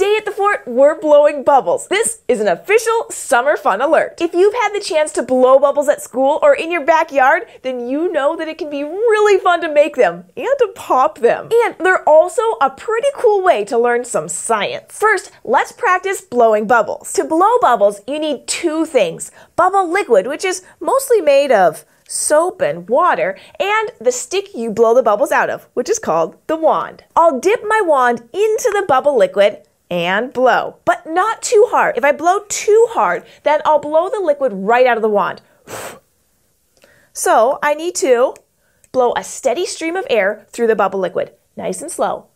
Today at the fort, we're blowing bubbles. This is an official summer fun alert. If you've had the chance to blow bubbles at school or in your backyard, then you know that it can be really fun to make them and to pop them. And they're also a pretty cool way to learn some science. First, let's practice blowing bubbles. To blow bubbles, you need two things. Bubble liquid, which is mostly made of soap and water, and the stick you blow the bubbles out of, which is called the wand. I'll dip my wand into the bubble liquid and blow, but not too hard. If I blow too hard, then I'll blow the liquid right out of the wand. So I need to blow a steady stream of air through the bubble liquid, nice and slow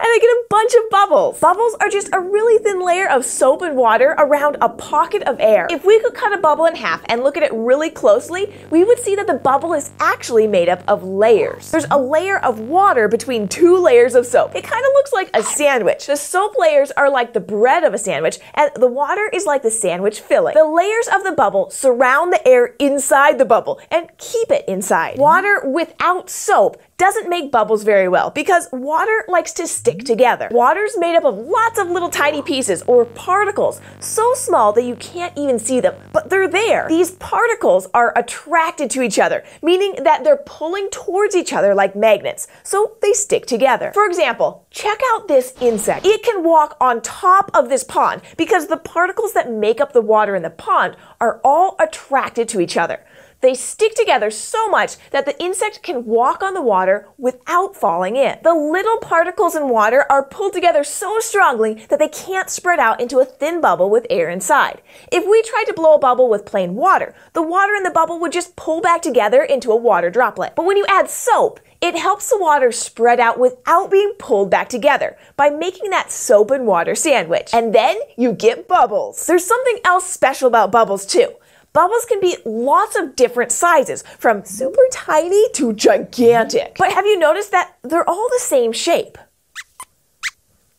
and I get a bunch of bubbles. Bubbles are just a really thin layer of soap and water around a pocket of air. If we could cut a bubble in half and look at it really closely, we would see that the bubble is actually made up of layers. There's a layer of water between two layers of soap. It kind of looks like a sandwich. The soap layers are like the bread of a sandwich, and the water is like the sandwich filling. The layers of the bubble surround the air inside the bubble and keep it inside. Water without soap doesn't make bubbles very well because water likes to stick together. Water's made up of lots of little tiny pieces or particles, so small that you can't even see them, but they're there. These particles are attracted to each other, meaning that they're pulling towards each other like magnets, so they stick together. For example, check out this insect. It can walk on top of this pond because the particles that make up the water in the pond are all attracted to each other. They stick together so much that the insect can walk on the water without falling in. The little particles in water are pulled together so strongly that they can't spread out into a thin bubble with air inside. If we tried to blow a bubble with plain water, the water in the bubble would just pull back together into a water droplet. But when you add soap, it helps the water spread out without being pulled back together by making that soap and water sandwich. And then you get bubbles. There's something else special about bubbles too. Bubbles can be lots of different sizes, from super tiny to gigantic. But have you noticed that they're all the same shape?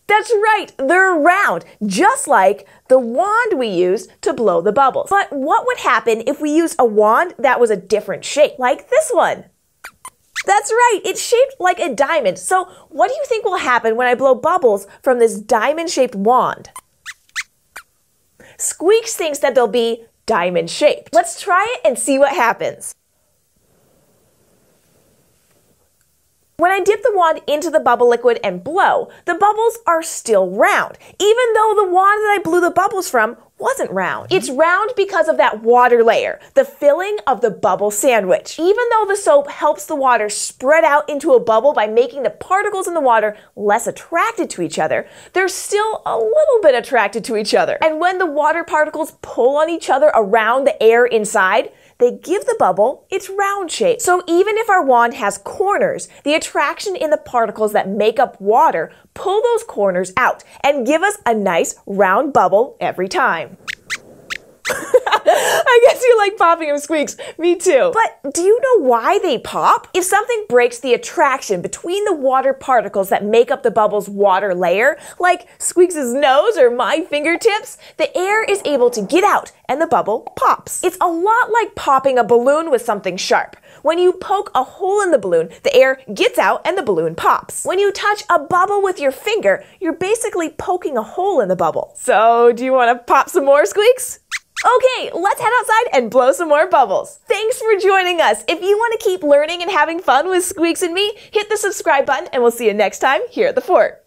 That's right, they're round, just like the wand we used to blow the bubbles. But what would happen if we used a wand that was a different shape, like this one? That's right, it's shaped like a diamond. So what do you think will happen when I blow bubbles from this diamond-shaped wand? Squeaks thinks that they'll be diamond shaped. Let's try it and see what happens. When I dip the wand into the bubble liquid and blow, the bubbles are still round, even though the wand that I blew the bubbles from wasn't round. It's round because of that water layer, the filling of the bubble sandwich. Even though the soap helps the water spread out into a bubble by making the particles in the water less attracted to each other, they're still a little bit attracted to each other. And when the water particles pull on each other around the air inside, they give the bubble its round shape. So even if our wand has corners, the attraction in the particles that make up water pull those corners out and give us a nice round bubble every time. I guess you like popping them squeaks. Me too. But do you know why they pop? If something breaks the attraction between the water particles that make up the bubble's water layer, like Squeaks' nose or my fingertips, the air is able to get out and the bubble pops. It's a lot like popping a balloon with something sharp. When you poke a hole in the balloon, the air gets out and the balloon pops. When you touch a bubble with your finger, you're basically poking a hole in the bubble. So, do you want to pop some more squeaks? Okay, let's head outside and blow some more bubbles. Thanks for joining us. If you want to keep learning and having fun with Squeaks and me, hit the subscribe button and we'll see you next time here at the fort.